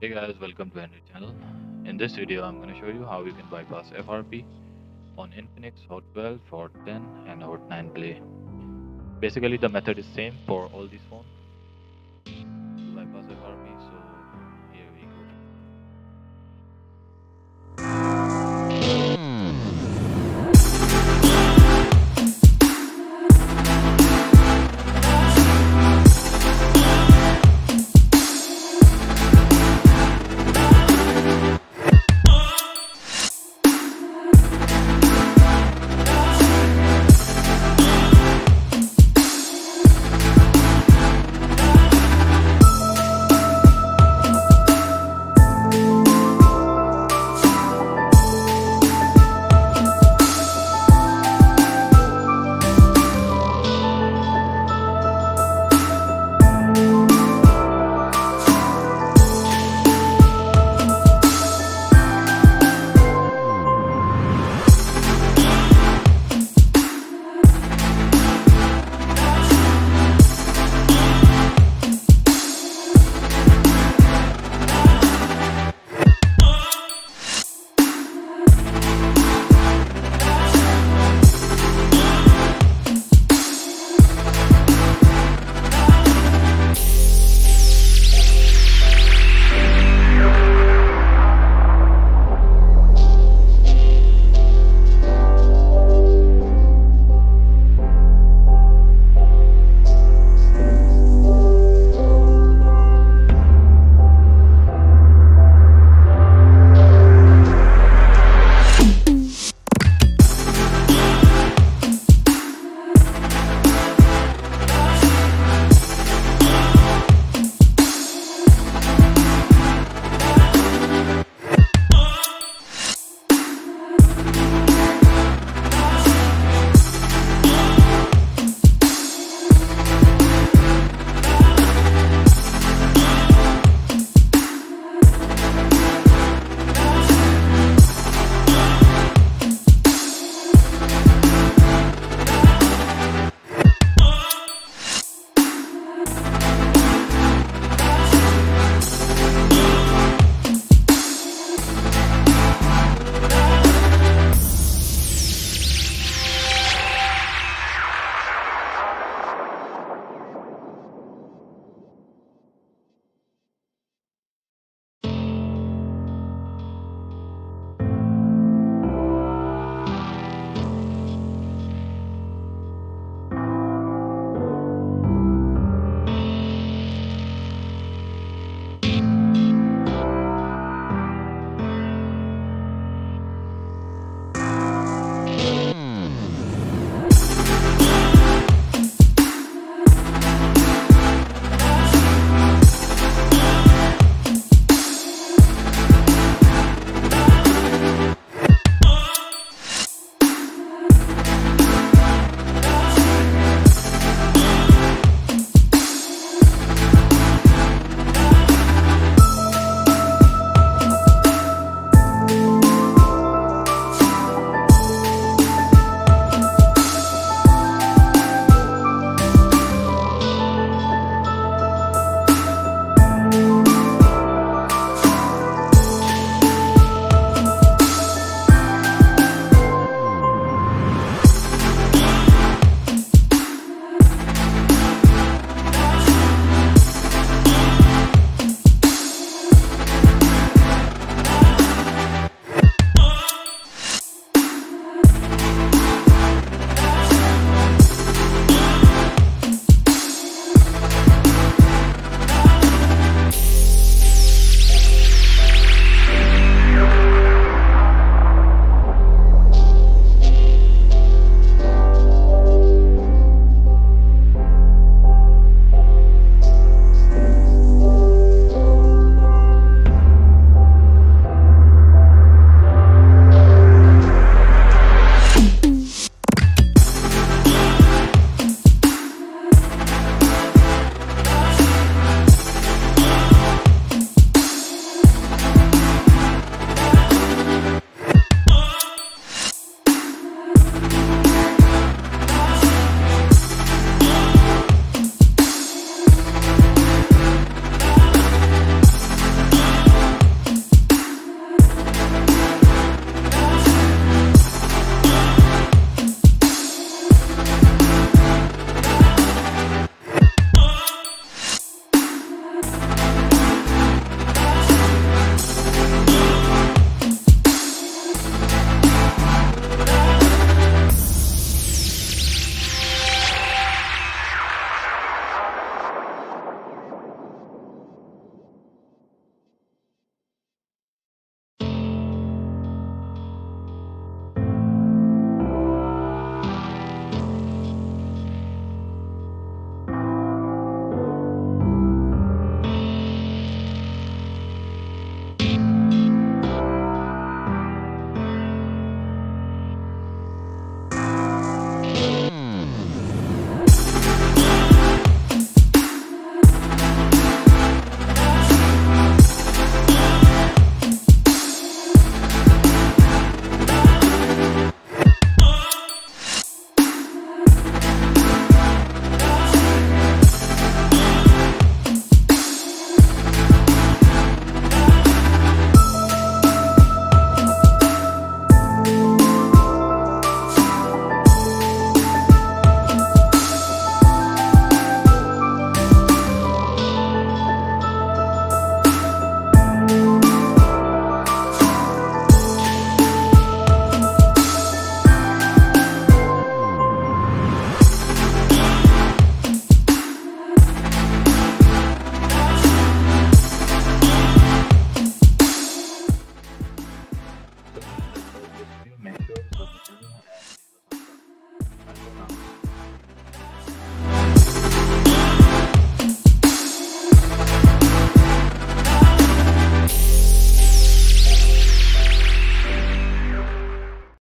Hey guys, welcome to Henry channel. In this video, I'm going to show you how you can bypass FRP on Infinix Hot 12, Hot 10 and Hot 9 Play. Basically, the method is same for all these phones to bypass FRP. So